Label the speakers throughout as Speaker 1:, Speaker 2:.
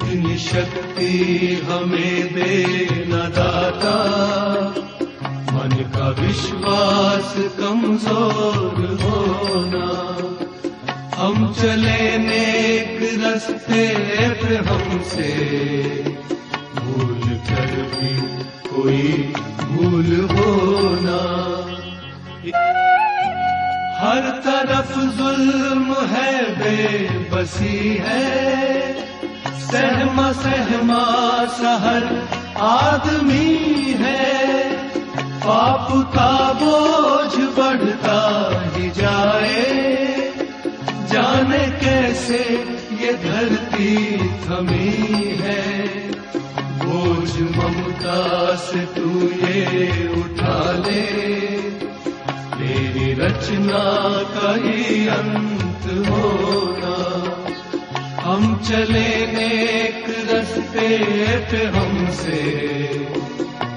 Speaker 1: اتنی شکتی ہمیں دے نہ داتا۔ من کا وشواس کمزور ہونا۔ ہم چلے نیک رستے پہ ہم سے۔ بھول کر بھی کوئی بھول ہونا۔ ہر طرف ظلم ہے، بے بسی ہے۔ سہما سہما سہر آدمی ہے۔ پاپ کا بوجھ بڑھتا ہی جائے۔ جانے کیسے یہ دھرتی تھمی ہے۔ بوجھ ممتا سے تو یہ اٹھا لے۔ تیری رچنا کا ہی انت ہونا۔ ہم چلے نیک رستے پہ ہم سے۔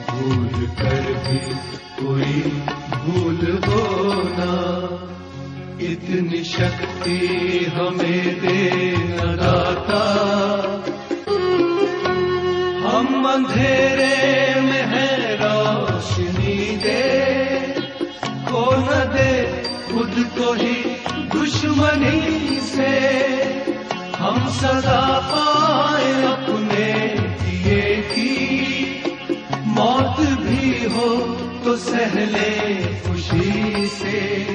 Speaker 1: بھول کر بھی کوئی بھول ہونا اتنی شکتی ہمیں دے نہ داتا۔ ہم اندھیرے میں ہے روشنی دے۔ کو نہ دے خود کو ہی دشمنی سے۔ ہم سزا پائے ہو تو سہلے خوشی سے۔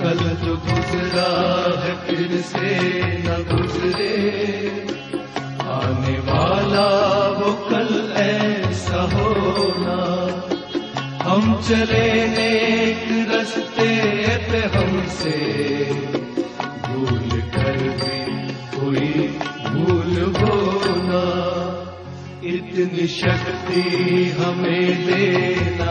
Speaker 1: کل جو گزرا ہے پھر سے نہ گزرے۔ آنے والا وہ کل ایسا ہونا۔ ہم چلے نیک رستے پہ ہم سے۔ بھول کر بھی کوئی اتنی شکتی ہمیں دے نہ